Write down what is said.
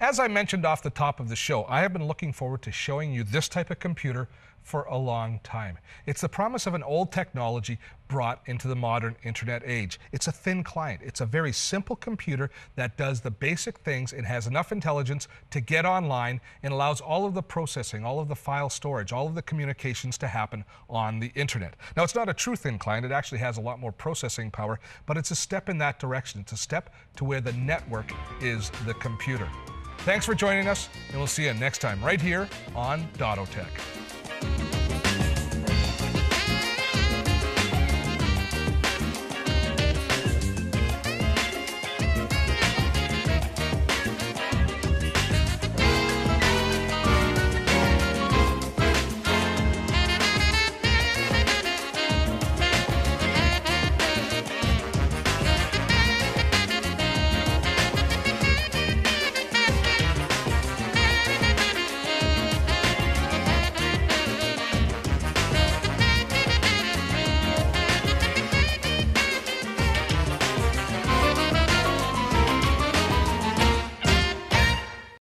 As I mentioned off the top of the show, I have been looking forward to showing you this type of computer for a long time. It's the promise of an old technology brought into the modern internet age. It's a thin client. It's a very simple computer that does the basic things. It has enough intelligence to get online and allows all of the processing, all of the file storage, all of the communications to happen on the internet. Now, it's not a true thin client. It actually has a lot more processing power, but it's a step in that direction. It's a step to where the network is the computer. Thanks for joining us, and we'll see you next time right here on Dottotech.